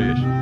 Três.